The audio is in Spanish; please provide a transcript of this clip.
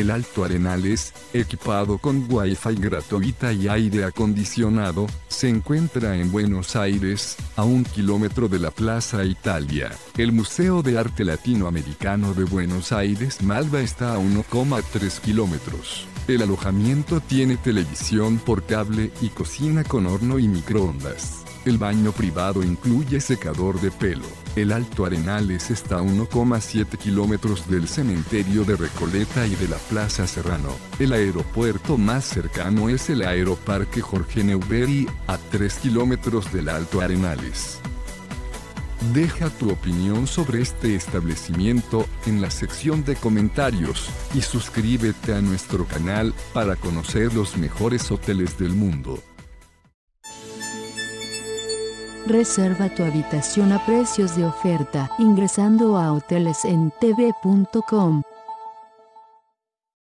El Alto Arenales, equipado con Wi-Fi gratuita y aire acondicionado, se encuentra en Buenos Aires, a un kilómetro de la Plaza Italia. El Museo de Arte Latinoamericano de Buenos Aires Malva está a 1,3 kilómetros. El alojamiento tiene televisión por cable y cocina con horno y microondas. El baño privado incluye secador de pelo. El Alto Arenales está a 1,7 kilómetros del cementerio de Recoleta y de la Plaza Serrano. El aeropuerto más cercano es el Aeroparque Jorge Neuberi, a 3 kilómetros del Alto Arenales. Deja tu opinión sobre este establecimiento en la sección de comentarios y suscríbete a nuestro canal para conocer los mejores hoteles del mundo. Reserva tu habitación a precios de oferta ingresando a hotelesentv.com.